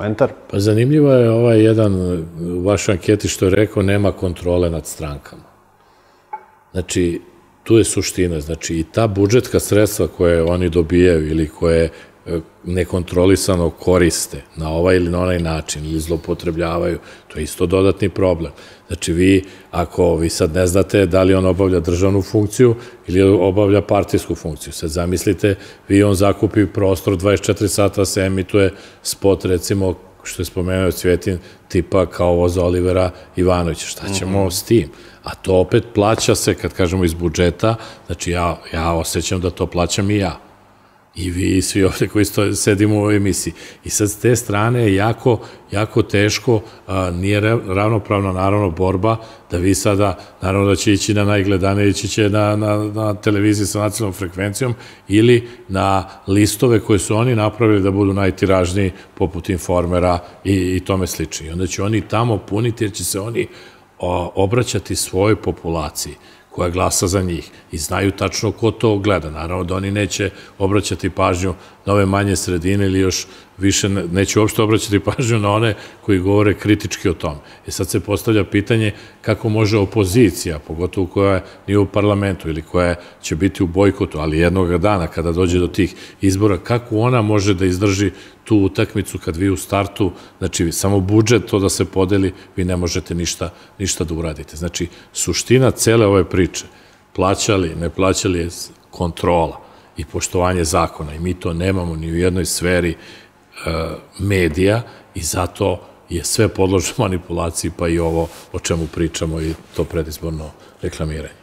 Komentar? Pa zanimljivo je ovaj jedan u vašoj anketi što je rekao nema kontrole nad strankama. Znači, tu je suština. Znači, i ta budžetska sredstva koje oni dobijaju ili koje nekontrolisano koriste na ovaj ili na onaj način ili zlopotrebljavaju, to je isto dodatni problem. Znači vi, ako vi sad ne znate da li on obavlja državnu funkciju ili obavlja partijsku funkciju, sad zamislite, vi on zakupi prostor 24 sata se emituje spot recimo što je spomenuo Cvjetin, tipa kao ovo za Olivera Ivanovića. Šta ćemo mm -hmm. s tim? A to opet plaća se, kad kažemo iz budžeta, znači ja, ja osjećam da to plaćam i ja i vi i svi ovde koji sto, sedimo u ovoj emisiji. I sad s te strane je jako, jako teško, a, nije ravnopravna naravno borba da vi sada, naravno da će ići na najgledane, ići će na, na, na televiziji sa nacionalnom frekvencijom ili na listove koje su oni napravili da budu najtiražniji poput informera i, i tome slično. I onda će oni tamo puniti jer će se oni o, obraćati svojoj populaciji koja glasa za njih i znaju tačno ko to gleda. Naravno da oni neće obraćati pažnju na ove manje sredine ili još više neće uopšte obraćati pažnju na one koji govore kritički o tom. I sad se postavlja pitanje kako može opozicija, pogotovo koja nije u parlamentu ili koja će biti u bojkotu, ali jednog dana kada dođe do tih izbora, kako ona može da izdrži tu utakmicu kad vi u startu, znači samo budžet to da se podeli, vi ne možete ništa, ništa da uradite. Znači, suština cele ove priče, plaćali, ne plaćali je kontrola i poštovanje zakona i mi to nemamo ni u jednoj sferi e, medija i zato je sve podložno manipulaciji, pa i ovo o čemu pričamo i to predizborno reklamiranje.